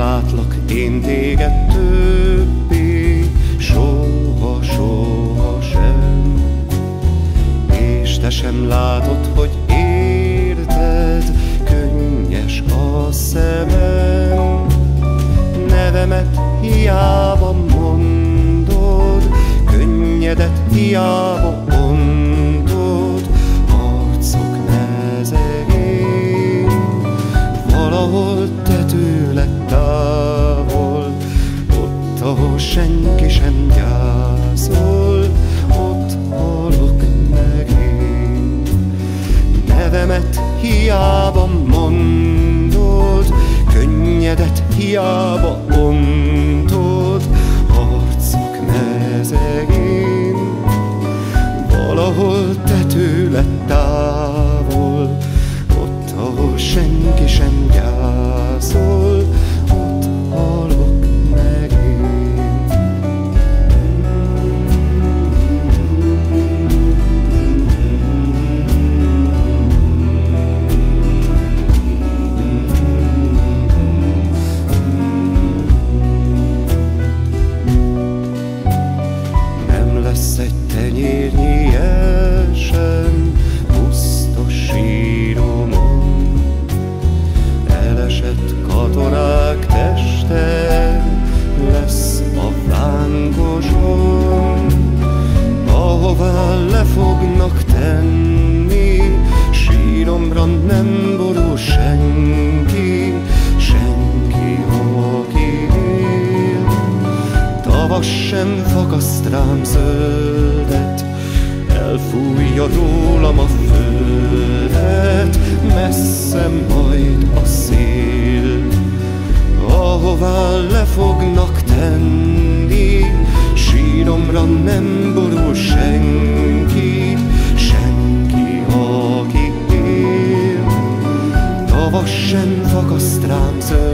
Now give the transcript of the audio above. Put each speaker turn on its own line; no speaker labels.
látlak én téged többé, soha, soha sem. És te sem látod, hogy érted, könnyes a szemem. Nevemet hiába mondod, könnyedet hiába senki sem gyászol, ott halok meg én. Nevemet hiába mondod, könnyedet hiába katonák teste lesz a vánkoson, ahová le fognak tenni, síromra nem borul senki, senki, aki él. Tavas sem fakaszt rám zöldet, elfújja rólam a földet, Tavas sem fakaszt rám zöldet,